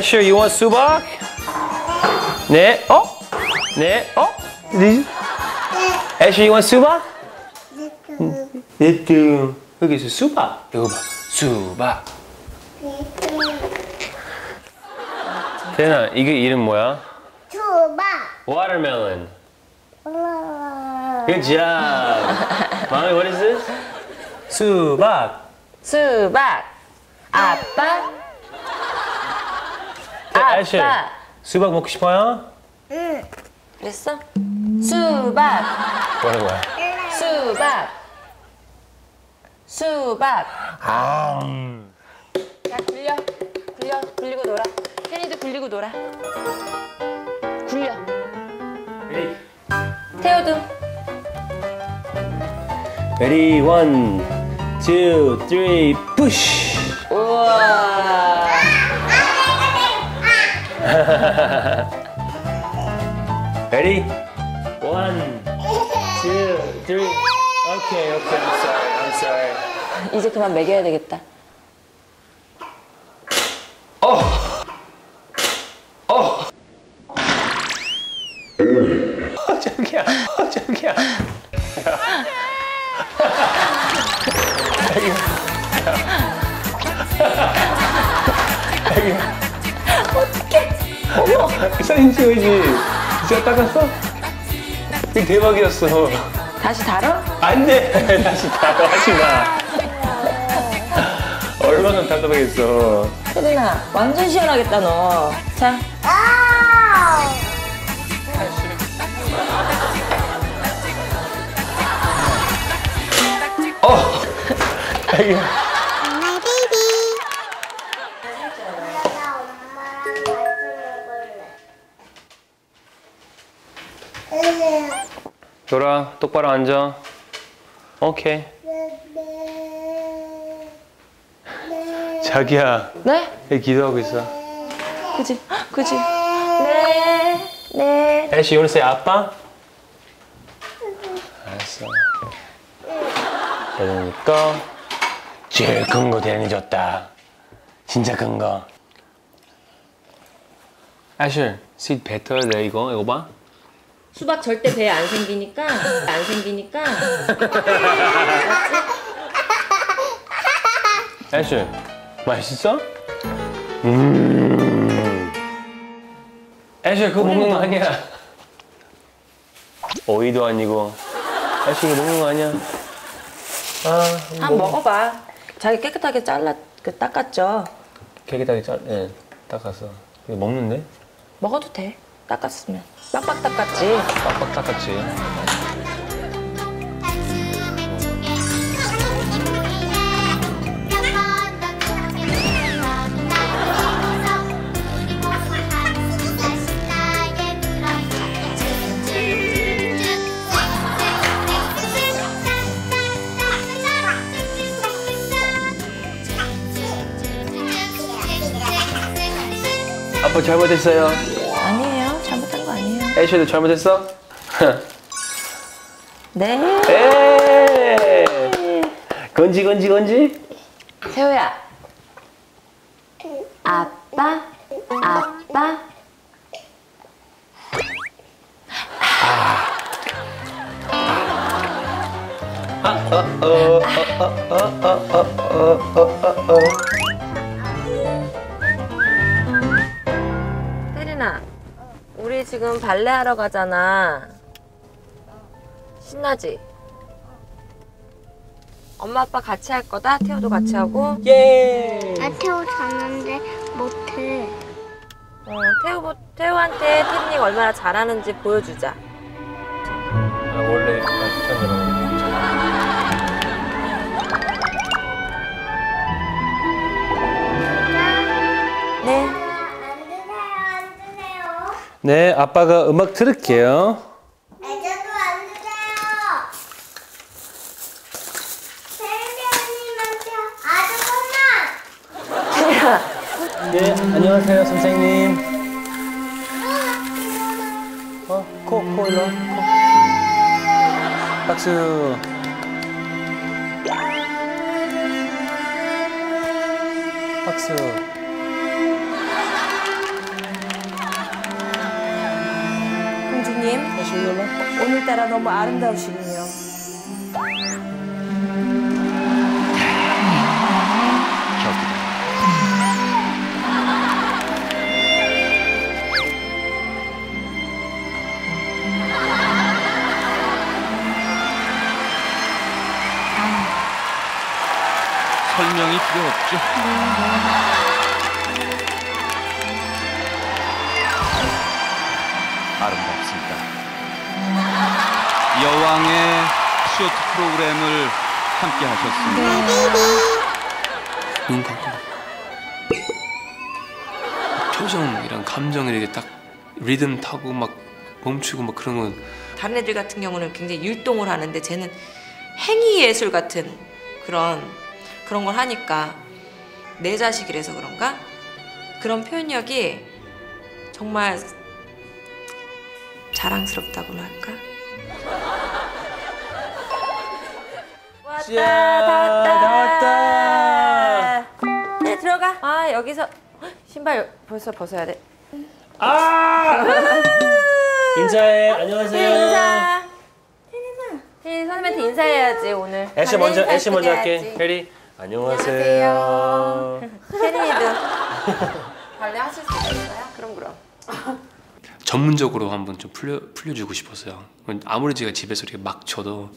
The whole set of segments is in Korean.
Asher, you want 수박? 네, 어? 네, 어? 네. Asher, you want 수박? 네, 뚱. 여기 있어, 수박. 이거 봐, 수박. 태연아, 이게 이름 뭐야? 수박. Watermelon. Good job. Mommy, what is this? 수박. 수박. 아빠. Asher, 아빠. 수박 먹고 싶어요? 응. 그랬어? 수박. 뭐 하는 거야? 수박. 수박. 아. 자, 굴려. 굴려. 굴리고 놀아. 태니도 굴리고 놀아. 굴려. 태호도. Ready, one, two, three, push. 우와. Ready? One, two, three. Okay, okay. I'm sorry. I'm sorry. 이제 그만 먹여야 되겠다. 어. 어. 어, 저기야. 어, 저기야. 어떡해. 사진 찍어야지. 진짜 닦았어? 이거 대박이었어. 다시 달어? 안 돼. 다시 다 하지 마. 얼마나 답답하겠어. 혜린아, 완전 시원하겠다, 너. 자, 아우. 어. 아이고. 돌아, 똑바로 앉아. 오케이. 자기야, 네? 여기 기도하고 있어. 그지? 그지? 네, 네. 애쉬, you wanna say 아빠? 알았어. 그러니까 제일 큰 거 대현이 줬다. 진짜 큰 거. 애쉬, 씨 뱉어야 돼 이거. 이거 봐. 수박 절대 배안 생기니까, 안 생기니까. 애쉬, 맛있어? 음. 애쉬, 그거 먹는 거 아니야. 오이도 아니고. 애쉬, 이거 먹는 거 아니야. 아, 한번 먹어봐. 자기 깨끗하게 잘라, 그 닦았죠? 깨끗하게 짜, 예, 닦았어. 이거 먹는데? 먹어도 돼. 닦았으면. 빡빡 닦았지. 빡빡 닦았지. 아빠 잘못했어요. 애쉬도 잘못했어? 네. 에 건지 건지 건지. 세호야. 아빠, 아빠. 혜린아, 지금 발레 하러 가잖아. 신나지? 엄마 아빠 같이 할 거다. 태호도 같이 하고. 예. 나 태우 잤는데 못해. 어, 태호 태호한테 태린이가 얼마나 잘하는지 보여주자. 아 원래 네, 아빠가 음악 들을게요. 애자도 안 드세요. 세리 언니한테 아주 혼나. 네, 안녕하세요, 선생님. 어, 코, 코 일로 와, 코. 박수. 박수. 신걸라? 오늘따라 너무 아름다우시군요. 설명이 필요 없죠. 아름답습니다. 여왕의 쇼트 프로그램을 함께 하셨습니다. 눈 감고 표정이랑 감정이 이렇게 딱 리듬 타고 막 멈추고 막 그런 건 다른 애들 같은 경우는 굉장히 율동을 하는데 쟤는 행위 예술 같은 그런 그런 걸 하니까 내 자식이라서 그런가 그런 표현력이 정말 자랑스럽다고나 할까? 왔다 자, 다 왔다. 네 들어가. 아 여기서 헉, 신발 벌써 벗어야 돼. 아! 인사해. 안녕하세요. 네, 인사. 태린 선배한테 인사해야지 오늘. 애쉬 발레 먼저 애쉬 먼저. 할게. 해리. 안녕하세요. 태린이도 발레 하실 수 있어요? 그럼 그럼. 전문적으로 한번 좀 풀려 풀려주고 싶었어요. 아무리 제가 집에서 이렇게 막 쳐도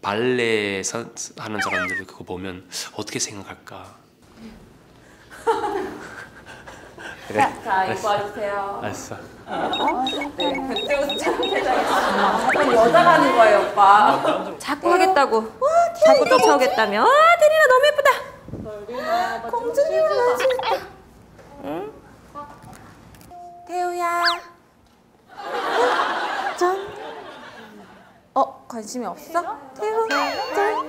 발레 선- 하는 사람들 그거 보면 어떻게 생각할까? 그래. 자 이거 봐주세요. 알았어. 네, 백제우스처럼 표정이 여자가 하는 거예요, 오빠. 자꾸 하겠다고. 자꾸 쫓아오겠다며. 아, 태린아 너무 예쁘다. 공주님 맛있다. 응? 태우야. 짠. 어, 관심이 없어? 태우, 짠.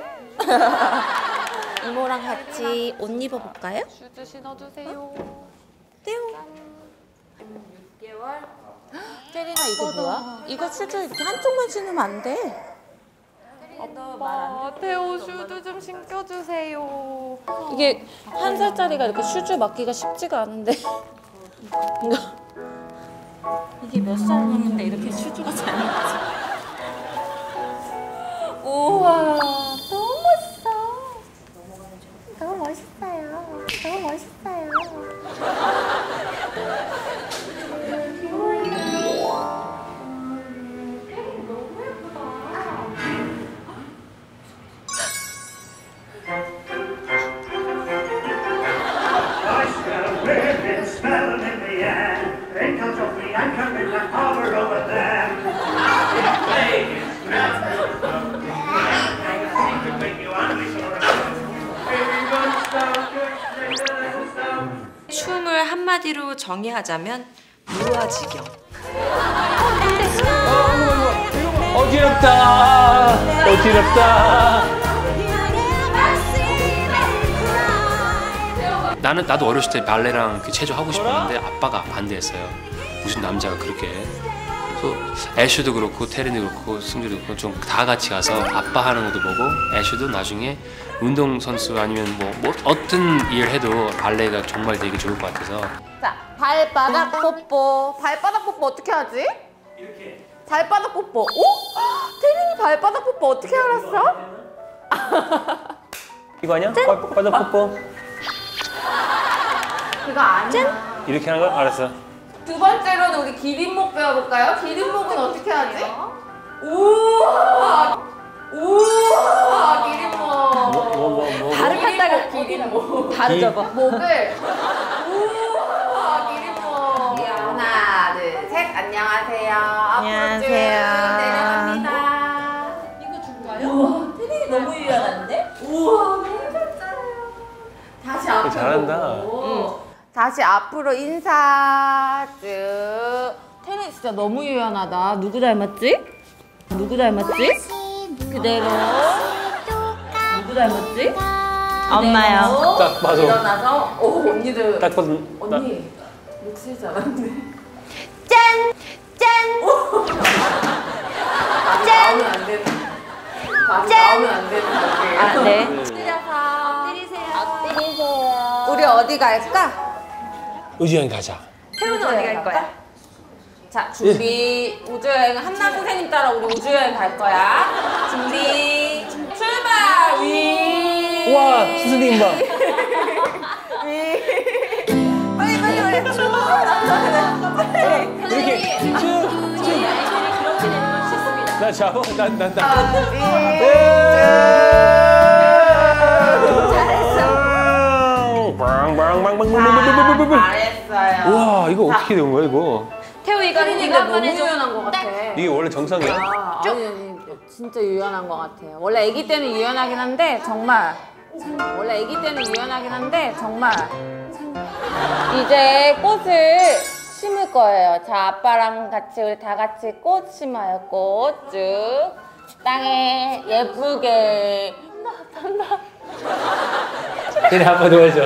이모랑 같이 옷 입어볼까요? 슈즈 신어주세요. 태우. 6개월. 테리나 이거 뭐야? 이거 슈즈 이렇게 한쪽만 신으면 안 돼. 너말안 태호 슈즈 좀 신겨주세요. 이게 한 살짜리가 이렇게 슈즈 맡기가 쉽지가 않은데. 이게 몇 살 먹는데 이렇게 슈즈가 잘 맞지? 정의하자면 무아지경. 어지럽다. 어지럽다. 나는 나도 어렸을 때 발레랑 그 체조 하고 싶었는데 아빠가 반대했어요. 무슨 남자가 그렇게. 해. 그래서 애쉬도 그렇고 테린도 그렇고 승주도 그렇고 좀 다 같이 가서 아빠 하는 것도 보고 애쉬도 나중에 운동 선수 아니면 뭐, 뭐 어떤 일 해도 발레가 정말 되게 좋을 것 같아서 자, 발바닥 뽀뽀. 발바닥 뽀뽀 어떻게 하지? 이렇게. 발바닥 뽀뽀. 오? 태린이 발바닥 뽀뽀 어떻게 알았어? 이거 아니야? 바다 뽀뽀 그거 아니야. 이렇게 하는 거 알았어. 두 번째로는 우리 기린목 배워볼까요? 기린목은 어떻게 하지? 우와! 우와! 기린목. 뭐 뭐 뭐. 발을 폈다가 기린목. 발을 접어. 목을 우와! 기린목. 하나, 둘, 셋. 안녕하세요. 안녕하세요. 내려갑니다. 이거 줄까요? 우와, 너무 유연한데? 우와, 너무 잘했어요. 다시 앞으로. 잘한다. 보고. 다시 앞으로 인사 쭉. 테리 진짜 너무 유연하다. 누구 닮았지? 누구 닮았지? 그대로. 누구 닮았지? 엄마요. 딱 봐도 일어나서 오 언니들 딱 봐도 나- 언니 목소리 잘하는데. 짠! 짠! 다시 나오면 안 되는. 다시 나오면 안 되는. 아, 네. 엎드리세요. 우리 어디 갈까? 의지형 가자. 태우는 어디 갈 거야? 자, 준비. 우주여행 한나 선생님 따라 우리 우주여행 갈 거야. 준비. 출발. 위. 와 선생님 봐. 위. 빨리 빨리 빨리. 출발. 이렇게 쭉 나 잡아 난난 나. 잘했어. 잘했어요. 와 이거 어떻게 된 거야 이거? 태우이가 근데 한번 너무 해줘. 유연한 것 같아. 이게 원래 정상이야? 아, 아니, 아니, 진짜 유연한 것 같아요. 원래 아기 때는 유연하긴 한데 정말 원래 아기 때는 유연하긴 한데 정말 이제 꽃을 심을 거예요. 자, 아빠랑 같이 우리 다 같이 꽃 심어요. 꽃 쭉 땅에 예쁘게 얘네 한번 도와줘.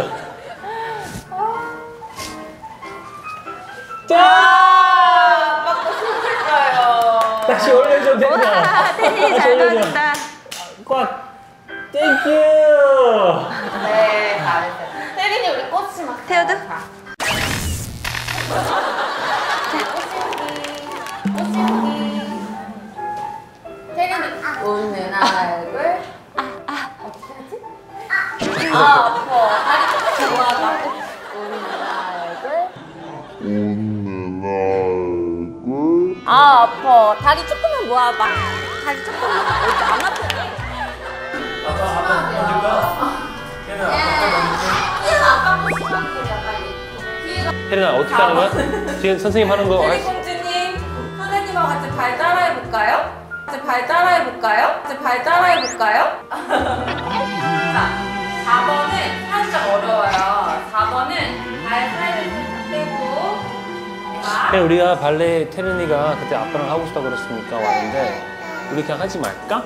짠! 아빠 꽃 심을까요? 다시 올려줘 된다. 태린이 잘 나왔다. 꽉. Thank you. 네, 잘했어요. 우리 꽃 심었어. 태오도? 웃는 얼굴. 아, 아, 어떻게 하지? 아, 아파. 다리 조금 모아봐. 웃는 얼굴. 아, 아파. 다리 조금만 모아봐. 다리 조금만. 어, 이렇게 안 아프게. 혜린아 어떻게 하는 거야? 지금 선생님 하는 거. 할 수- 공주님, 선생님하고 같이 발 따라해 볼까요? 같이 발 따라해 볼까요? 같이 발 따라해 볼까요? 자, 4번은 살짝 어려워요. 4번은 발 사이를 살짝 자, 그냥 우리가 발레 테르니가 그때 아빠랑 하고 싶다 그랬으니까 왔는데 우리 그냥 하지 말까?